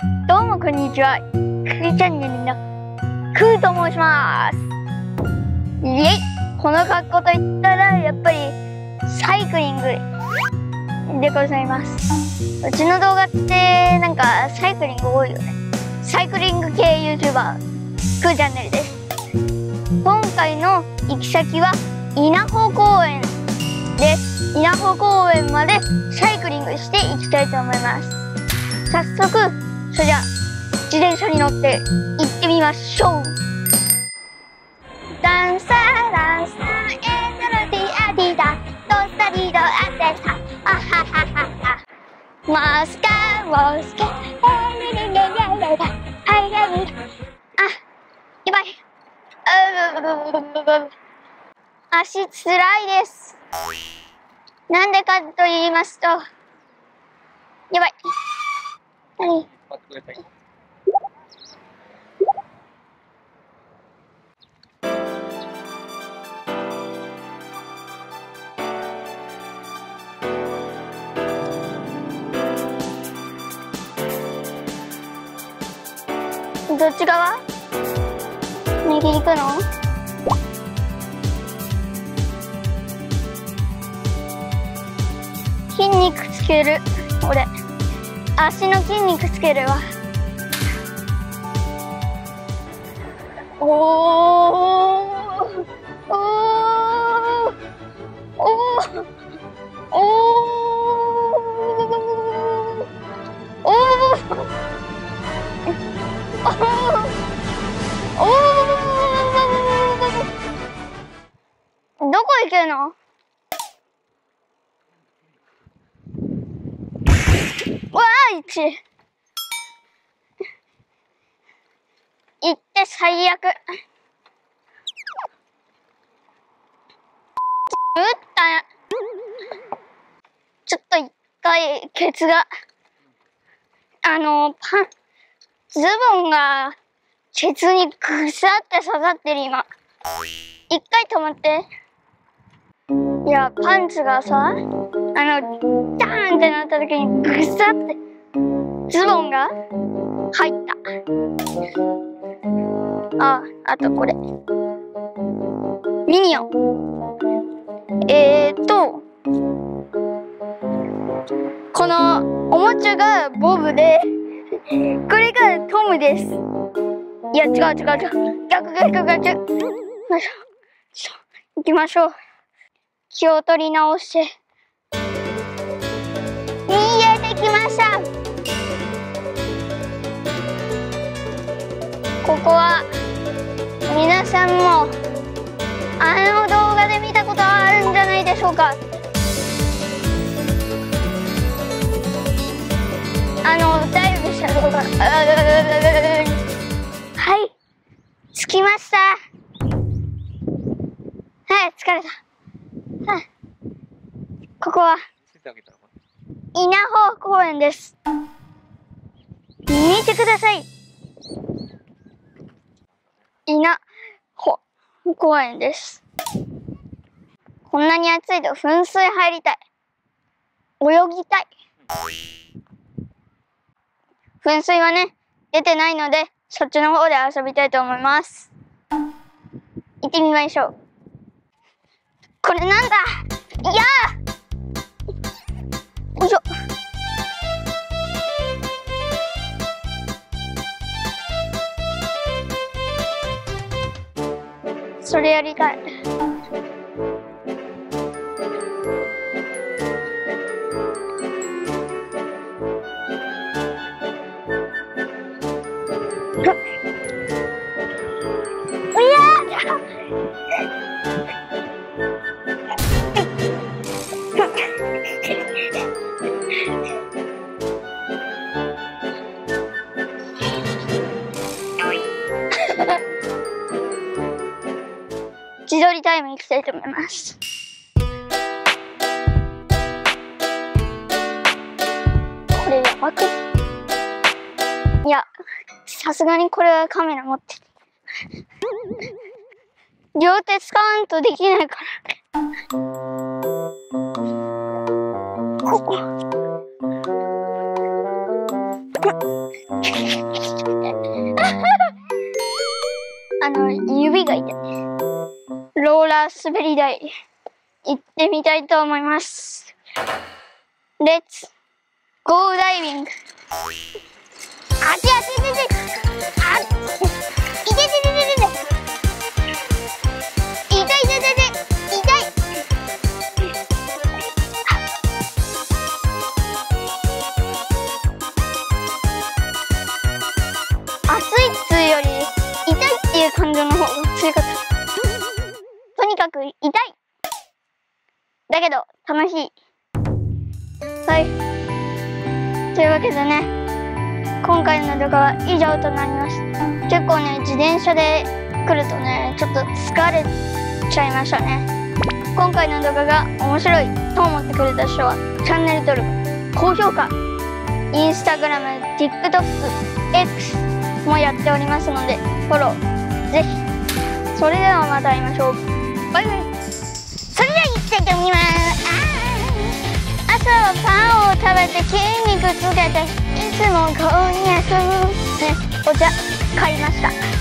どうもこんにちは。クリチャンネルのクーと申します。イエイこの格好といったらやっぱりサイクリングでございます。うちの動画ってなんかサイクリング多いよね。サイクリング系 YouTuber クーチャンネルです。今回の行き先は稲穂公園です。稲穂公園までサイクリングしていきたいと思います。早速それじゃあ自転車に乗って行ってみましょう。ダンサーダンサー。エンドロディアディダドスタリドアテタあははははマスカモスケエレレレレレレはい。はいあやばい。足つらいです。なんでかと言いますと。やばい。何？ください。どっち側？右行くの？筋肉つける。俺。足の筋肉つけるわ。おー。おー。おー。おー。おー。おー。どこ行くのわーい。行って最悪。打った。ちょっと一回ケツが。あのパンズボンがケツにぐさって刺さってる今。一回止まって。いやパンツがさあのダーンってなった時にぐさって。ズボンが入った。ああとこれ。ミニオン。えー、っとこのおもちゃがボブでこれがトムです。いや違う違う違う。逆逆逆。逆よいしょ。行きましょう。気を取り直して。ここは皆さんもあの動画で見たことあるんじゃないでしょうか。あのダイブした動画はい。着きました。はい疲れた。はい。ここは。稲穂公園です。見てください。稲穂公園です。こんなに暑いと噴水入りたい。泳ぎたい。噴水はね出てないのでそっちの方で遊びたいと思います。行ってみましょう。これなんだ？いやー！よいしょ。それやりたい。うやだ自撮りタイム行きたいと思います。これやばくい？や、さすがにこれはカメラ持ってて。両手使わんとできないから。ここ。ー滑り台行ってみたいと思います。レッツゴーダイビングあちあちちちあいててててて痛い痛い痛い。痛い。痛い暑いっつうより痛いっていう感情の方が強かった。かく痛い。だけど楽しい。はい。というわけでね今回の動画は以上となります。結構ね自転車で来るとねちょっと疲れちゃいましたね。今回の動画が面白いと思ってくれた人はチャンネル登録高評価インスタグラム TikTok X もやっておりますのでフォローぜひ。それではまた会いましょう。バイバイ。それでは行きたいと思います。あ朝はパンを食べて筋肉つけていつもこんに遊ぶ。ねお茶買いました。